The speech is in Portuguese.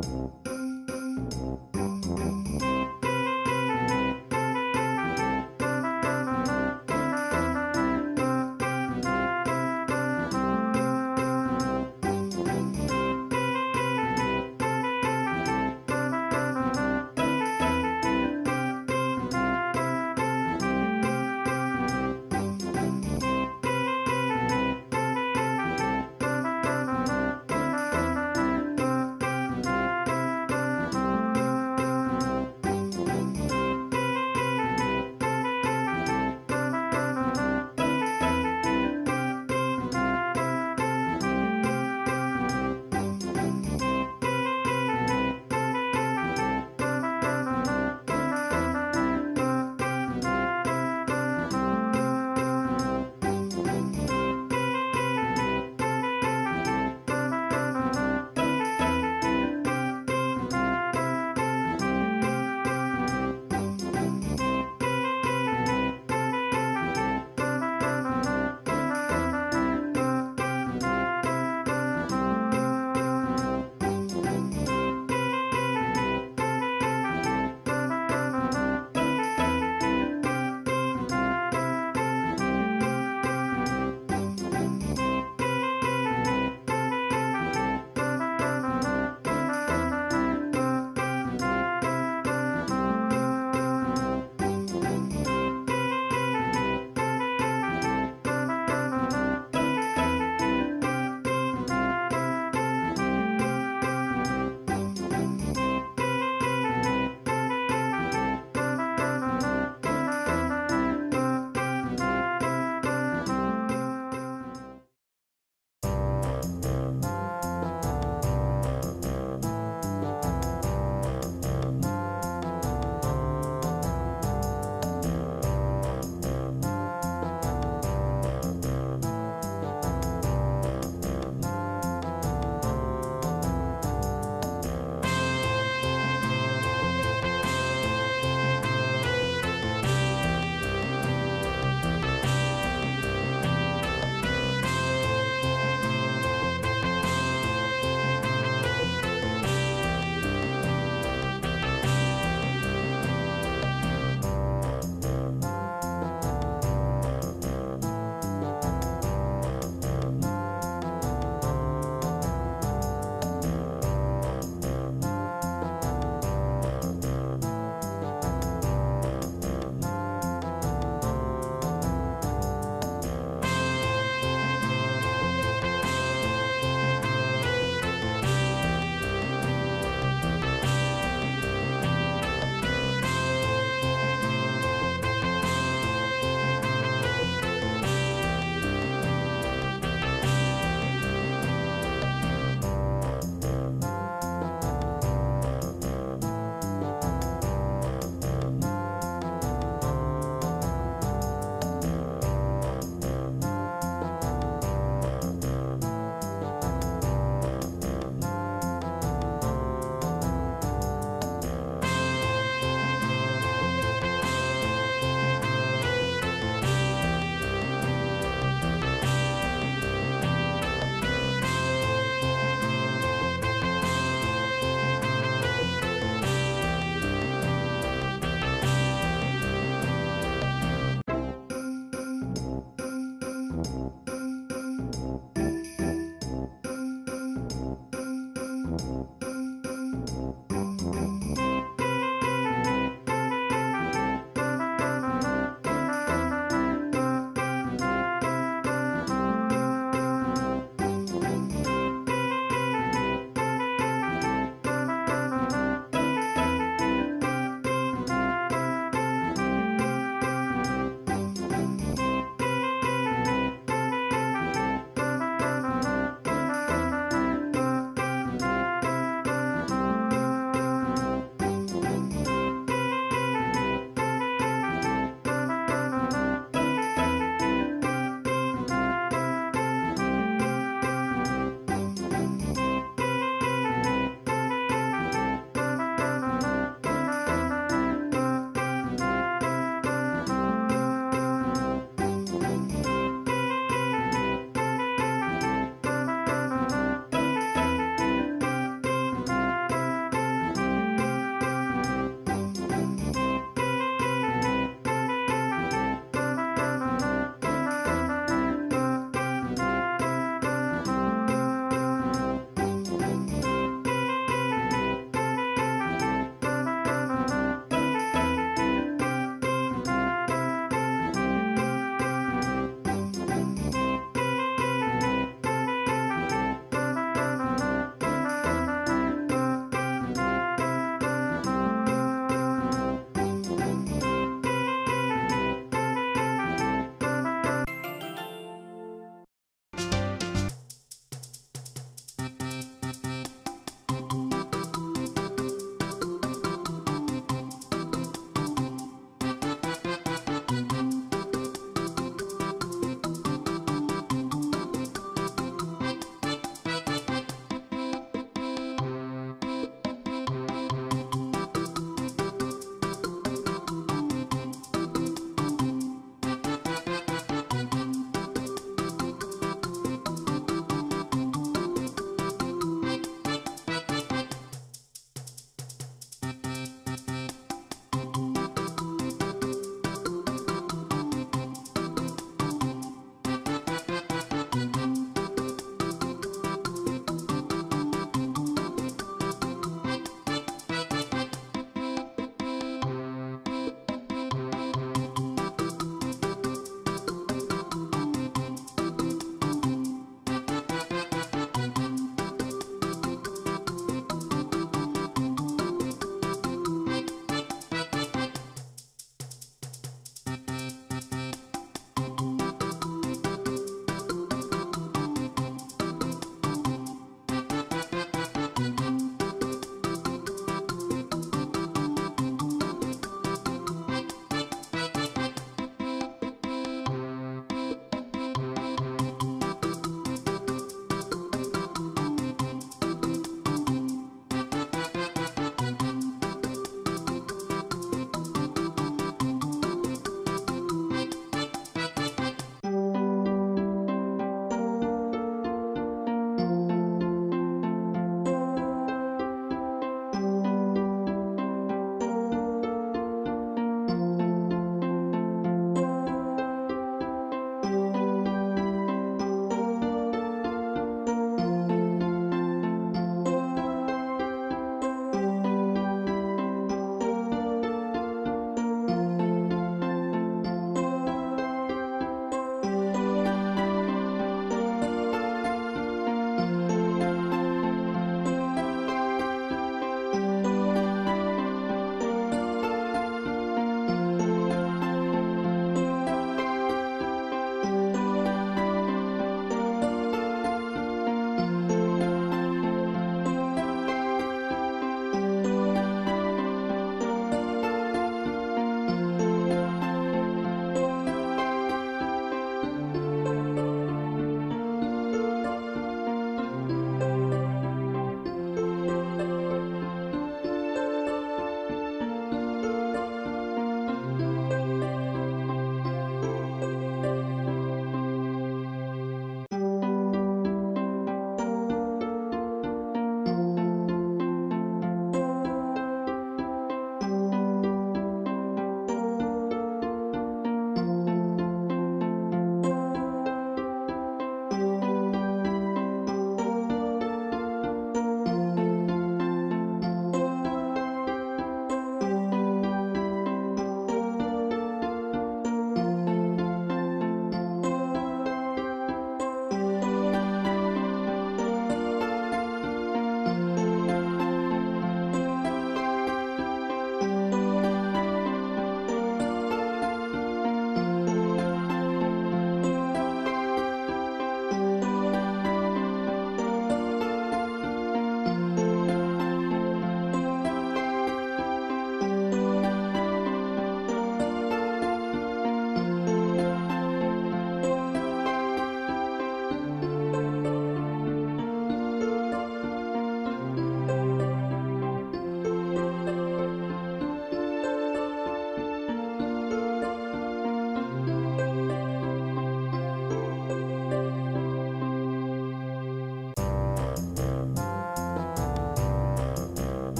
Música